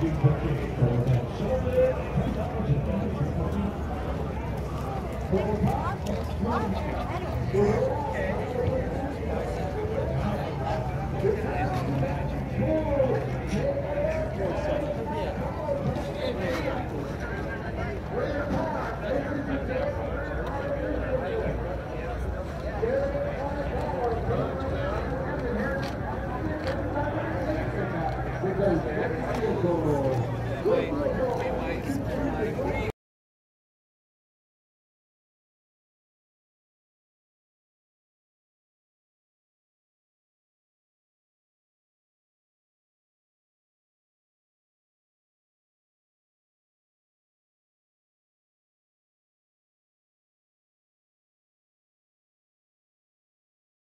Thank you. 熱心にどうも。